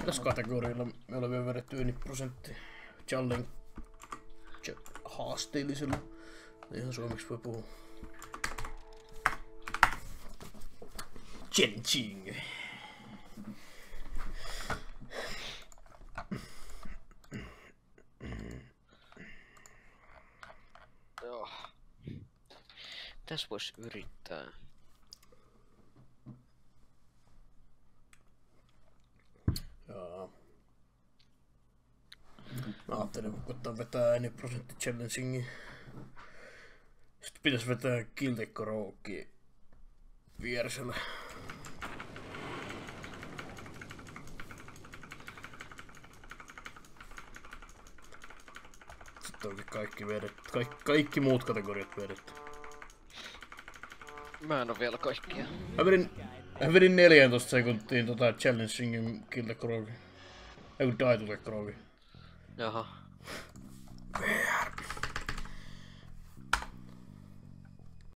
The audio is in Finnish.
Mitäs kategorialla me olemme vedetty yli prosentti challenge haasteellisella? Ihan suomeksi voi puhua. Challenging. Tässä vois yrittää. Joo. Mä ajattelin, kun ottaa vetää ennen prosentti challengingin. Sitten pitäisi vetää kiltikko roukki vieresellä. Sitten onkin kaikki vedetty. Kaikki, kaikki muut kategoriat vedetty. Mä en oo vielä kaikkia. Mä vedin, mä vedin 14 sekuntiin tota challengingin kiltikko roukki. Ei kun die to the 然后